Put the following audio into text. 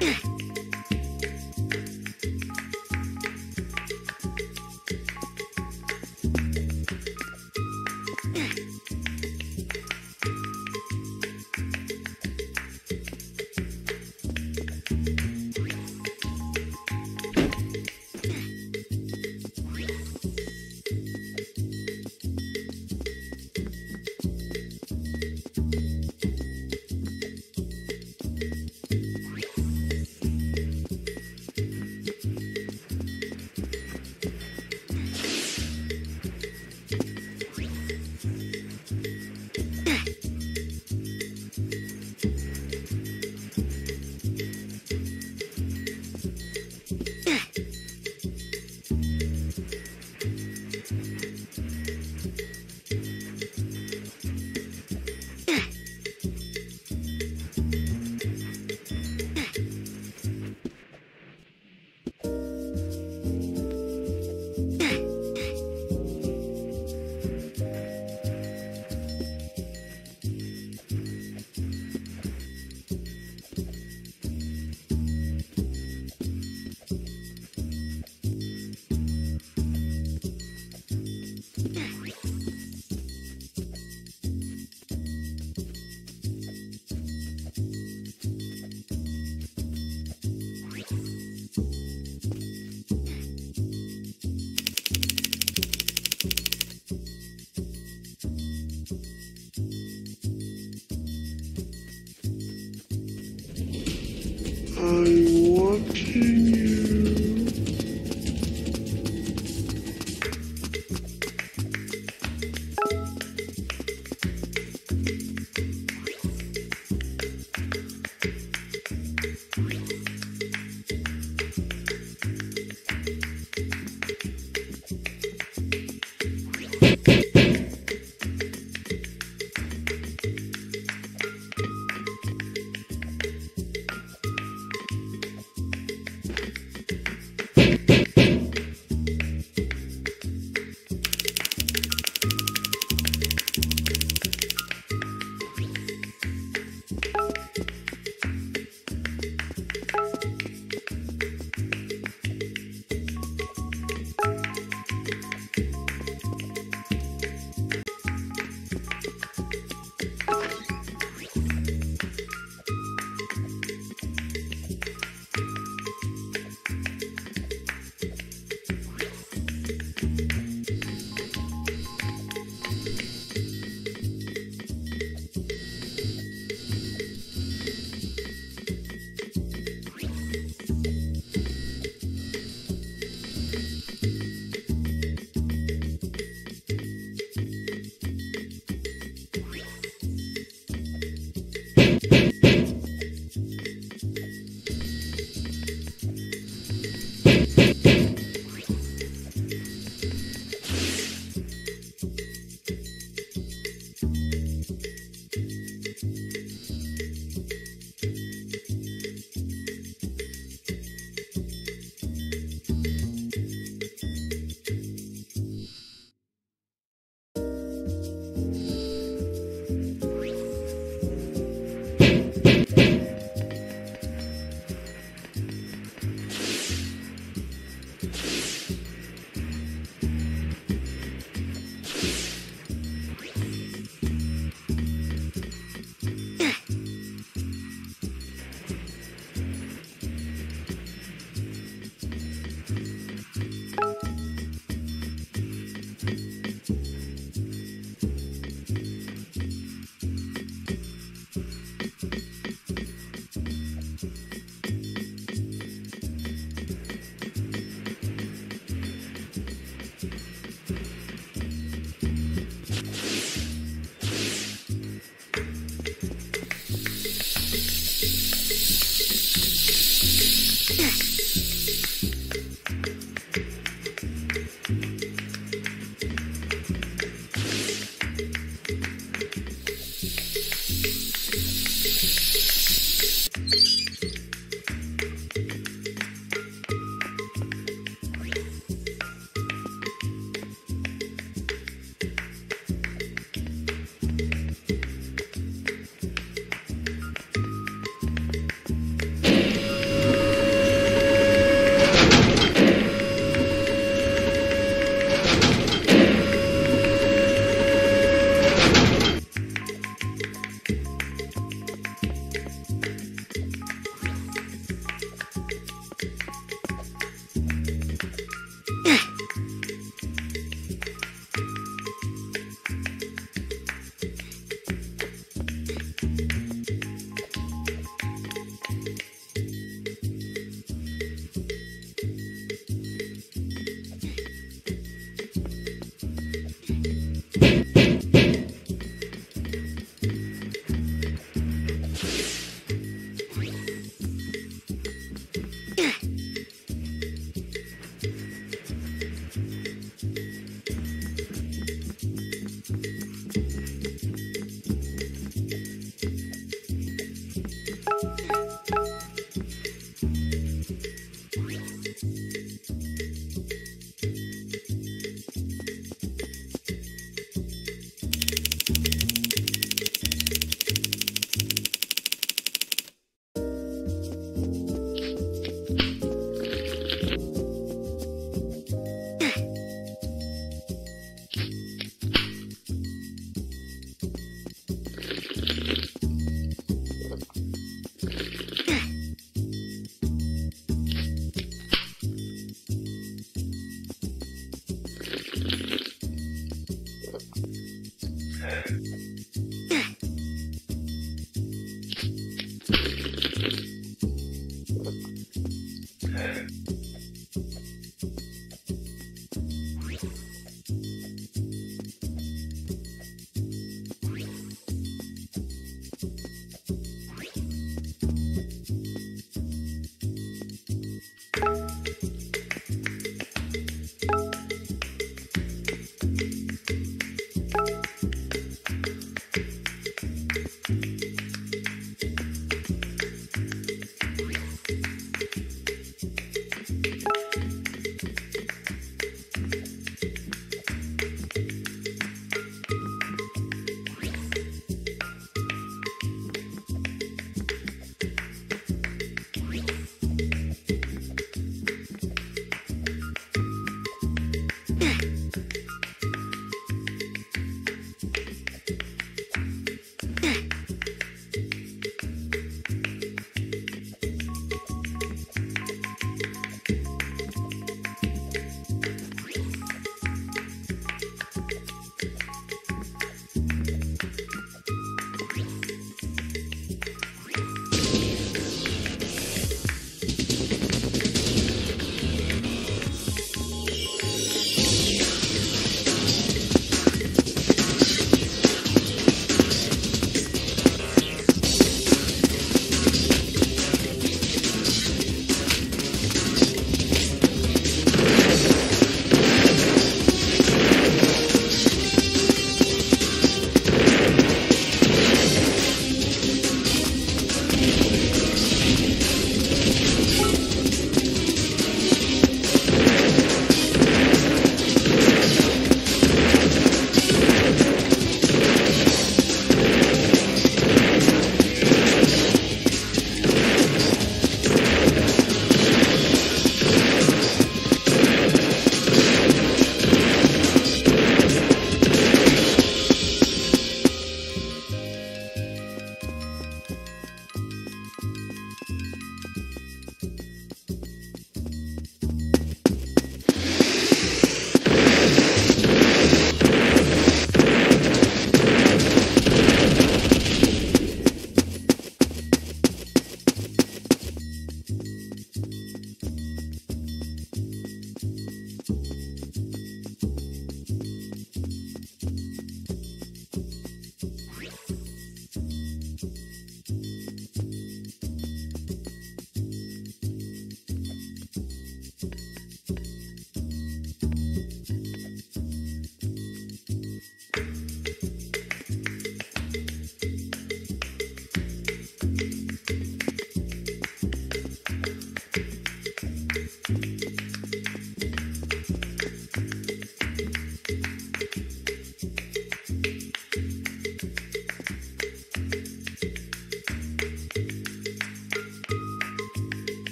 Ugh. 嗯。